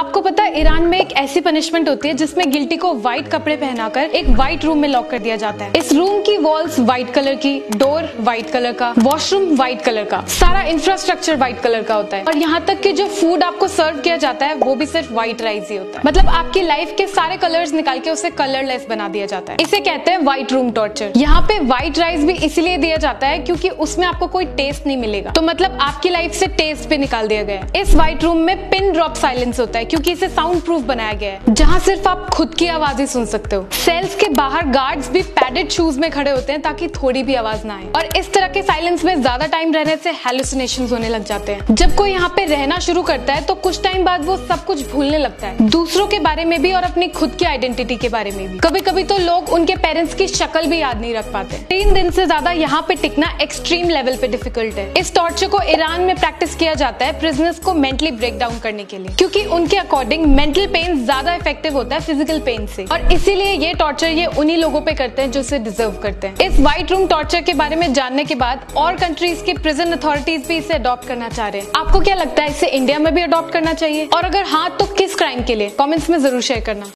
आपको पता है, ईरान में एक ऐसी पनिशमेंट होती है जिसमें गिल्टी को व्हाइट कपड़े पहनाकर एक व्हाइट रूम में लॉक कर दिया जाता है। इस रूम की वॉल्स व्हाइट कलर की डोर व्हाइट कलर का वॉशरूम व्हाइट कलर का, सारा इंफ्रास्ट्रक्चर व्हाइट कलर का होता है। और यहाँ तक कि जो फ़ूड आपको सर्व किया जाता है, वो भी सिर्फ़ व्हाइट राइस ही होता है। मतलब आपकी लाइफ के सारे कलर्स निकाल के उसे कलरलेस बना दिया जाता है। इसे कहते हैं व्हाइट रूम टॉर्चर यहाँ पे व्हाइट राइस भी इसीलिए दिया जाता है क्योंकि उसमें आपको कोई टेस्ट नहीं मिलेगा। तो मतलब आपकी लाइफ से टेस्ट भी निकाल दिया गया इस व्हाइट रूम में पिन ड्रॉप साइलेंस होता है क्योंकि इसे साउंड प्रूफ बनाया गया है, जहाँ सिर्फ़ आप खुद की आवाज़ ही सुन सकते हो। सेल्स के बाहर गार्ड्स भी पैडेड शूज़ में खड़े होते हैं ताकि थोड़ी भी आवाज़ ना आए। और इस तरह के साइलेंस में ज़्यादा टाइम रहने से हेलुसिनेशन होने लग जाते हैं। जब कोई यहाँ पे रहना शुरू करता है तो कुछ टाइम बाद वो सब कुछ भूलने लगता है। दूसरों के बारे में भी और अपनी खुद की आइडेंटिटी के बारे में भी। कभी कभी तो लोग उनके पेरेंट्स की शक्ल भी याद नहीं रख पाते। तीन दिन से ज़्यादा यहाँ पे टिकना एक्सट्रीम लेवल पे डिफ़िकल्ट है। इस टॉर्चर को ईरान में प्रैक्टिस किया जाता है प्रिजनर्स को मेंटली ब्रेक डाउन करने के लिए। क्योंकि उनके अकॉर्डिंग मेंटल पेन ज़्यादा इफ़ेक्टिव होता है फ़िज़िकल पेन से। और इसीलिए ये टॉर्चर ये उन्हीं लोगों पे करते हैं जो इसे डिजर्व करते हैं। इस व्हाइट रूम टॉर्चर के बारे में जानने के बाद और कंट्रीज़ की प्रिजन अथॉरिटीज भी इसे अडॉप्ट करना चाह रहे हैं। आपको क्या लगता है, इसे इंडिया में भी अडॉप्ट करना चाहिए? और अगर हाँ तो किस क्राइम के लिए? कॉमेंट्स में ज़रूर शेयर करना।